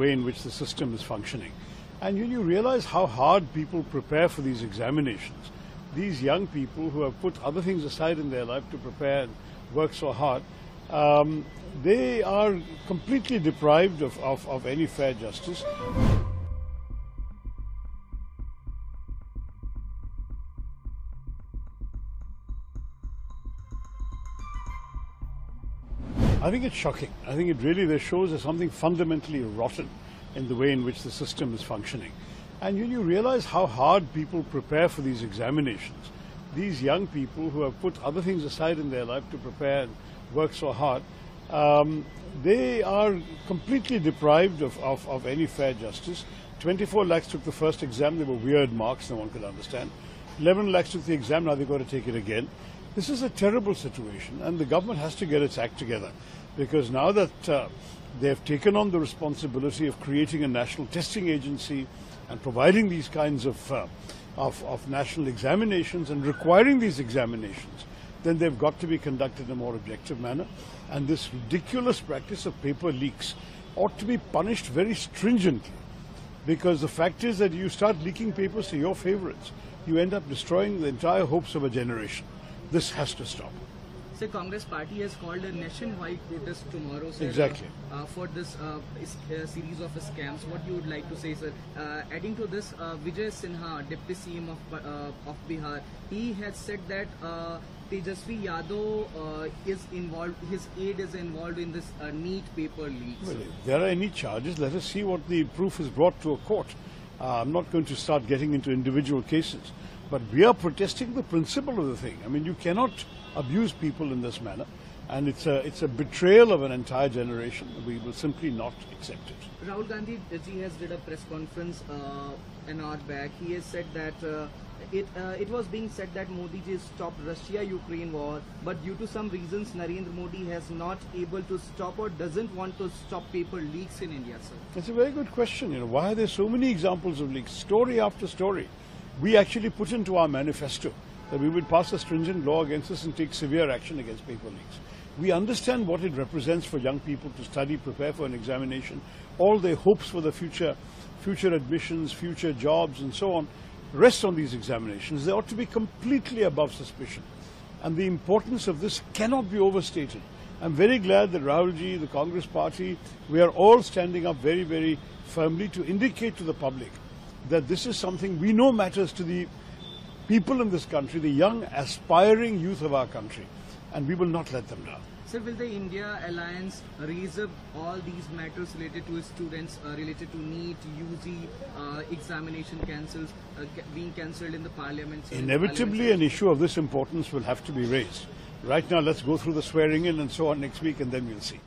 way in which the system is functioning. And when you realize how hard people prepare for these examinations, these young people who have put other things aside in their life to prepare and work so hard, um, they are completely deprived of, of, of any fair justice. I think it's shocking. I think it really there shows there's something fundamentally rotten in the way in which the system is functioning. And when you realize how hard people prepare for these examinations, these young people who have put other things aside in their life to prepare and work so hard, um, they are completely deprived of, of, of any fair justice. 24 lakhs took the first exam, they were weird marks, no one could understand. 11 lakhs took the exam, now they've got to take it again. This is a terrible situation, and the government has to get its act together because now that uh, they have taken on the responsibility of creating a national testing agency and providing these kinds of, uh, of, of national examinations and requiring these examinations, then they've got to be conducted in a more objective manner. And this ridiculous practice of paper leaks ought to be punished very stringently because the fact is that you start leaking papers to your favorites, you end up destroying the entire hopes of a generation. This has to stop. Sir, Congress party has called a nationwide protest tomorrow, sir, Exactly. uh, for this uh, uh, series of scams. What you would like to say, sir? Uh, adding to this, uh, Vijay Sinha, Deputy CM of uh, of Bihar, he has said that uh, Tejashwi Yadav uh, is involved. His aide is involved in this uh, NEET paper leaks. Well, if there are any charges, let us see what the proof is brought to a court. Uh, I'm not going to start getting into individual cases, but we are protesting the principle of the thing. I mean, you cannot abuse people in this manner, and it's a, it's a betrayal of an entire generation. We will simply not accept it. Rahul Gandhi ji has did a press conference uh, an hour back. He has said that uh, it uh, it was being said that Modi ji stopped Russia-Ukraine war, but due to some reasons, Narendra Modi has not able to stop or doesn't want to stop paper leaks in India, sir. It's a very good question. You know, why are there so many examples of leaks? Story after story. We actually put into our manifesto that we would pass a stringent law against this and take severe action against paper leaks. We understand what it represents for young people to study, prepare for an examination, all their hopes for the future, future admissions, future jobs, and so on, rest on these examinations. They ought to be completely above suspicion. And the importance of this cannot be overstated. I'm very glad that Rahulji, the Congress party, we are all standing up very, very firmly to indicate to the public that this is something we know matters to the people in this country, the young, aspiring youth of our country, and we will not let them down. Sir, will the India Alliance raise up all these matters related to students, uh, related to NEET, UG, uh, examination cancels, uh, being cancelled in the parliament? sir, in the Inevitably, an issue of this importance will have to be raised. Right now, let's go through the swearing in and so on next week, and then we'll see.